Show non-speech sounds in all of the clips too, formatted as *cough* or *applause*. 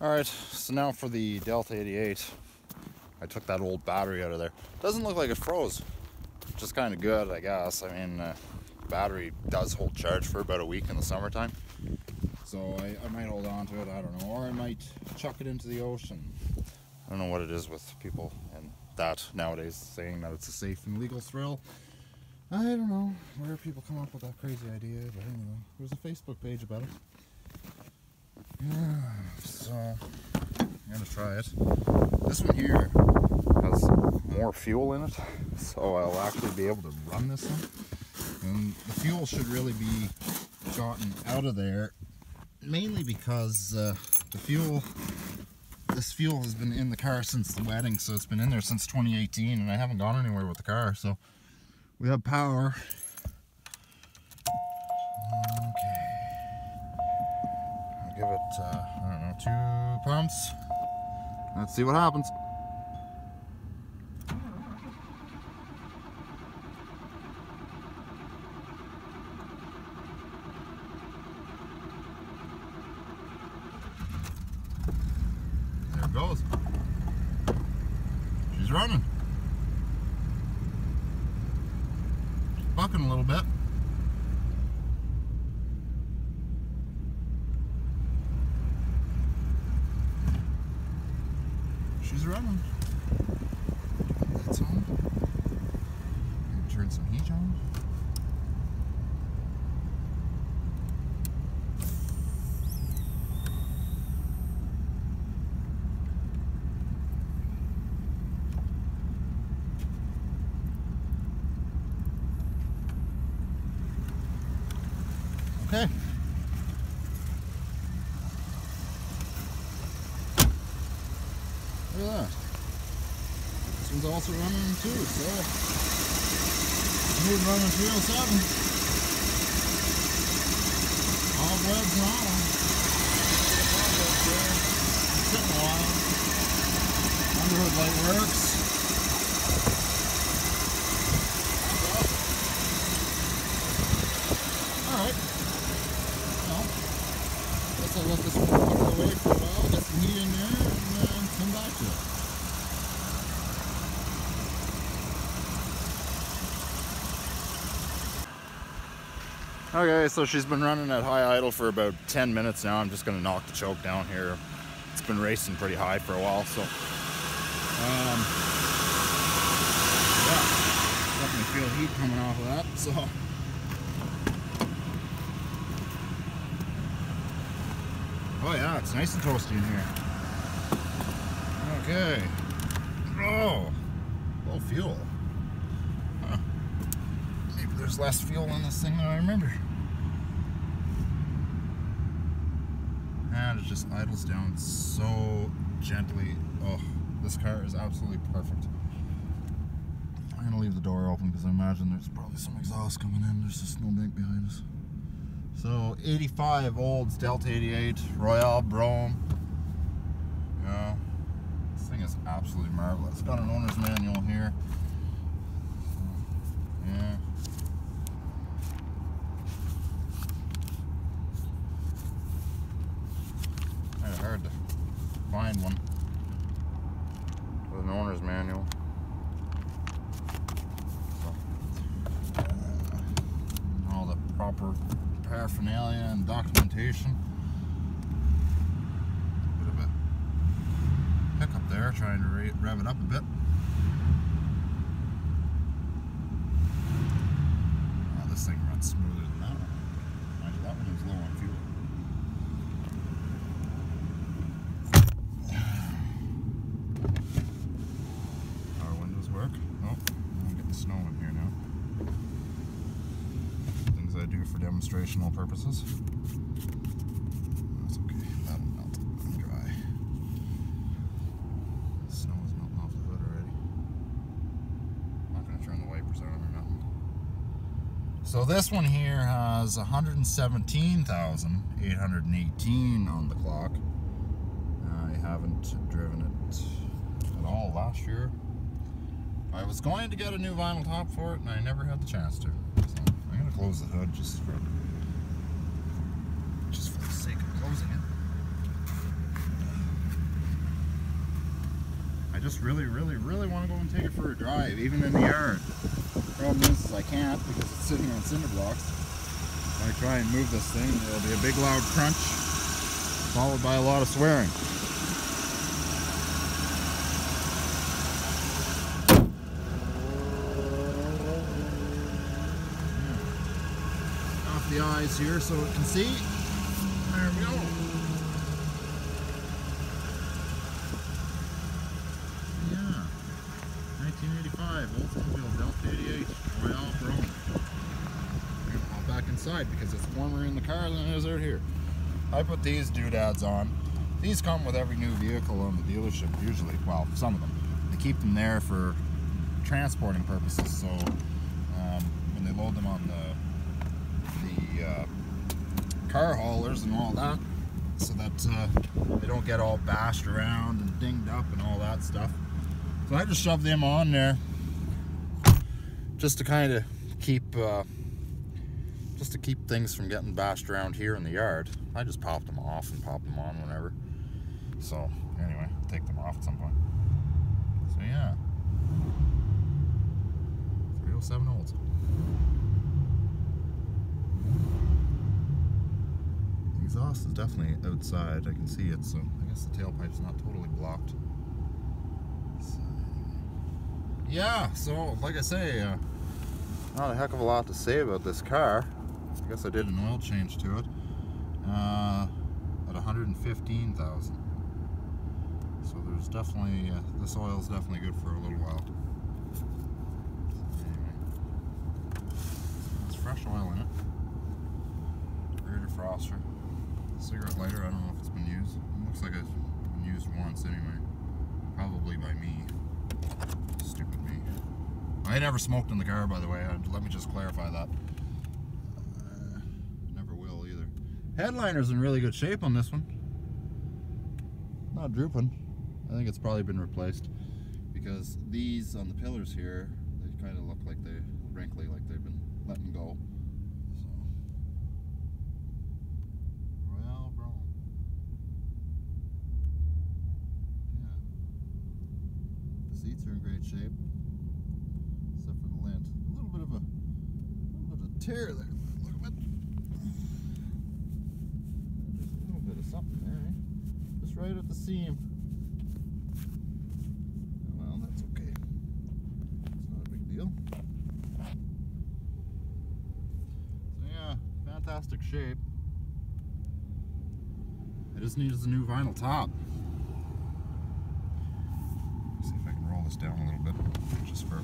All right, so now for the Delta 88. I took that old battery out of there. Doesn't look like it froze, which is kind of good, I guess. I mean, uh, battery does hold charge for about a week in the summertime. So I, I might hold on to it, I don't know. Or I might chuck it into the ocean. I don't know what it is with people and that nowadays saying that it's a safe and legal thrill. I don't know where people come up with that crazy idea, but anyway, there's a Facebook page about it. Yeah, *sighs* so I'm gonna try it. This one here has more fuel in it, so I'll actually be able to run this one. And the fuel should really be gotten out of there, mainly because uh, the fuel, this fuel has been in the car since the wedding, so it's been in there since 2018, and I haven't gone anywhere with the car, so we have power. Okay. Give it, uh, I don't know, two pumps. Let's see what happens. There it goes. She's running. She's bucking a little bit. She's running. That's on. Turn some heat on. Okay. Look at that. This one's also running too, so smooth running 307. All webs and all. Sitting a while. Underhood light works. Alright. Well, guess I'll let this one pucker away for a while, get some heat in there, and then come back to it. Okay, so she's been running at high idle for about 10 minutes now. I'm just gonna knock the choke down here. It's been racing pretty high for a while, so. Um, yeah, definitely feel heat coming off of that, so. Oh yeah, it's nice and toasty in here. Okay. Oh, low fuel. Huh. Maybe there's less fuel in this thing than I remember. And it just idles down so gently. Oh, this car is absolutely perfect. I'm gonna leave the door open because I imagine there's probably some exhaust coming in. There's a snowbank behind us. So 85 Olds Delta 88 Royale Brougham. Yeah, this thing is absolutely marvelous. It's got an owner's manual here. Yeah. Kind of hard to find one with an owner's manual. So, uh, all the proper paraphernalia and documentation. Bit of a hiccup there, trying to rev it up a bit. Oh, this thing runs smoother than that one. Mind you, that one was low on fuel. Our windows work. Oh, I'm getting snow in here now things I do for demonstrational purposes. That's okay, that'll melt dry. Snow is melting off the hood already. Not gonna turn the wipers on or nothing. So this one here has 117,818 on the clock. I haven't driven it at all last year. I was going to get a new vinyl top for it and I never had the chance to close the hood just for, just for the sake of closing it. Uh, I just really, really, really want to go and take it for a drive, even in the yard. Problem is, is I can't because it's sitting on cinder blocks. If I try and move this thing, there'll be a big loud crunch, followed by a lot of swearing. The eyes here so it can see. There we go. Yeah. 1985 Oldsmobile Delta 88 Royale Brougham. I'll back inside because it's warmer in the car than it is out here. I put these doodads on. These come with every new vehicle on the dealership usually. Well, some of them. They keep them there for transporting purposes. So um, when they load them on the uh, car haulers and all that, so that uh, they don't get all bashed around and dinged up and all that stuff. So I just shoved them on there just to kind of keep uh, just to keep things from getting bashed around here in the yard. I just popped them off and popped them on whenever. So anyway, take them off at some point. So yeah. 307 olds. Exhaust is definitely outside. I can see it, so I guess the tailpipe's not totally blocked. So, yeah, so like I say, uh, not a heck of a lot to say about this car. I guess I did an oil change to it uh, at 115,000. So there's definitely uh, this oil is definitely good for a little while. Fresh oil in it. Rear defroster. Cigarette lighter. I don't know if it's been used. It looks like it's been used once anyway. Probably by me. Stupid me. I never smoked in the car, by the way. Let me just clarify that. Uh, never will either. Headliner's in really good shape on this one. Not drooping. I think it's probably been replaced because these on the pillars here, they kind of look like they wrinkly, like they've been letting go. So, Royale Brougham. Yeah. The seats are in great shape, except for the lint. A little bit of a, little bit of tear there. Look at it. Just a little bit of something there, eh? Just right at the seam. Well, that's okay. It's not a big deal. So yeah, fantastic shape. It just needs a new vinyl top. See if I can roll this down a little bit, just for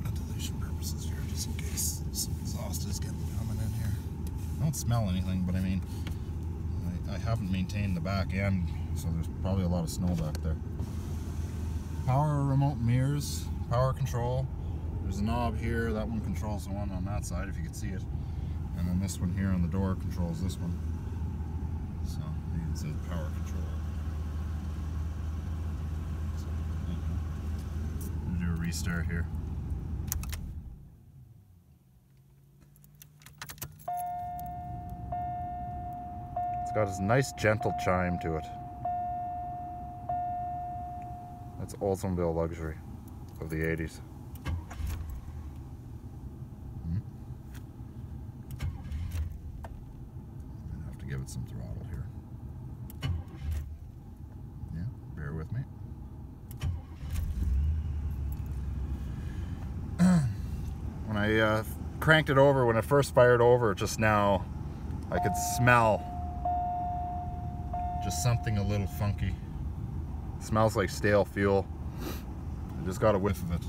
ventilation purposes here, just in case some exhaust is getting coming in here. I don't smell anything, but I mean, I, I haven't maintained the back end, so there's probably a lot of snow back there. Power remote mirrors, power control. There's a knob here, that one controls the one on that side if you can see it. And then this one here on the door controls this one. So it says power control. So, I'm gonna do a restart here. It's got a nice gentle chime to it. That's Oldsmobile luxury of the 80s. Hmm? I have to give it some throttle here. Yeah, bear with me. when I uh, cranked it over, when it first fired over just now, I could smell just something a little funky. smells like stale fuel. I just got a whiff of it.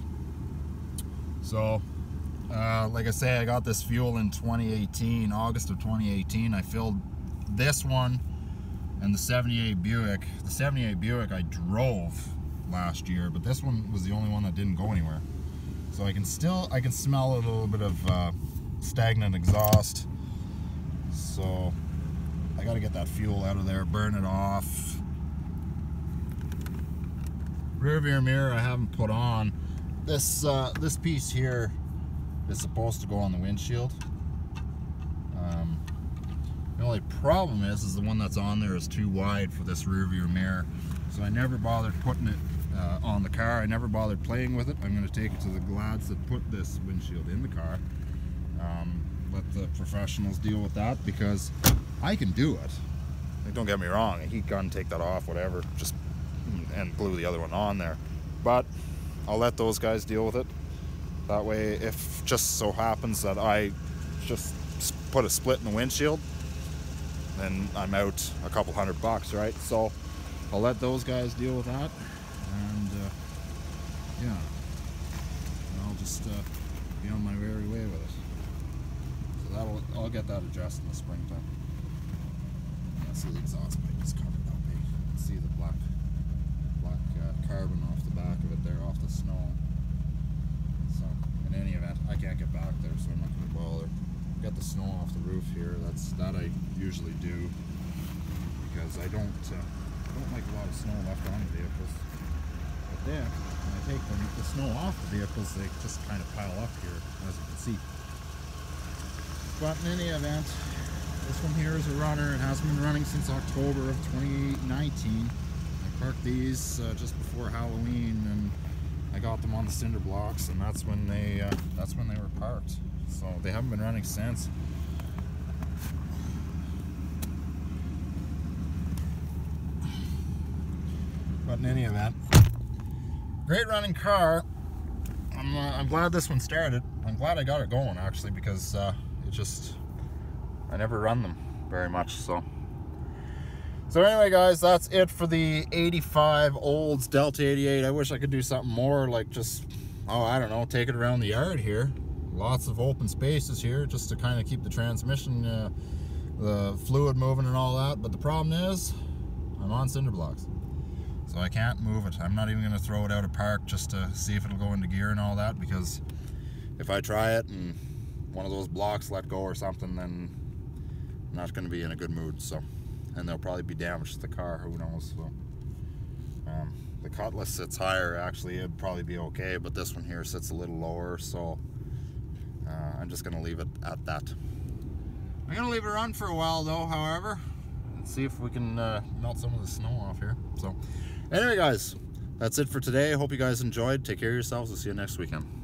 So, uh, like I say, I got this fuel in 2018, August of 2018. I filled this one and the 78 Buick. The 78 Buick I drove last year, but this one was the only one that didn't go anywhere. So I can still, I can smell a little bit of uh, stagnant exhaust. So I got to get that fuel out of there, burn it off. Rear view mirror I haven't put on. This uh, this piece here is supposed to go on the windshield. Um, The only problem is, is the one that's on there is too wide for this rear view mirror. So I never bothered putting it uh, on the car. I never bothered playing with it. I'm going to take it to the Glads that put this windshield in the car. Um, let the professionals deal with that because I can do it. Don't get me wrong, a heat gun, take that off, whatever, just and glue the other one on there. But I'll let those guys deal with it. That way, if just so happens that I just put a split in the windshield, then I'm out a couple hundred bucks, right? So I'll let those guys deal with that, and uh, yeah, I'll just uh, be on my merry way with it. So that'll I'll get that addressed in the springtime. Yeah, see the exhaust pipe is covered up. Eh? You see the black black uh, carbon off the back of it there, off the snow. So in any event, I can't get back there, so I'm not going to bother get the snow off the roof here. That's that I usually do because I don't uh, don't like a lot of snow left on the vehicles. But then when I take the, the snow off the vehicles, they just kind of pile up here, as you can see. But in any event, this one here is a runner. It hasn't been running since October of 2019. I parked these uh, just before Halloween and I got them on the cinder blocks and that's when they uh, that's when they were parked. So they haven't been running since. But in any event, great running car. I'm, uh, I'm glad this one started. I'm glad I got it going actually because uh, it just, I never run them very much. So, so anyway guys, that's it for the 85 Olds Delta 88. I wish I could do something more like just, oh, I don't know, take it around the yard here lots of open spaces here just to kind of keep the transmission, uh, the fluid moving and all that. But the problem is, I'm on cinder blocks. So I can't move it. I'm not even going to throw it out of park just to see if it'll go into gear and all that because if I try it and one of those blocks let go or something, then I'm not going to be in a good mood. So, and they'll probably be damaged to the car. Who knows? So, um, the Cutlass sits higher. Actually, it'd probably be okay, but this one here sits a little lower. So, uh, I'm just going to leave it at that. I'm going to leave it run for a while though, however, and see if we can uh, melt some of the snow off here. So, anyway guys, that's it for today. Hope you guys enjoyed. Take care of yourselves. We'll see you next weekend.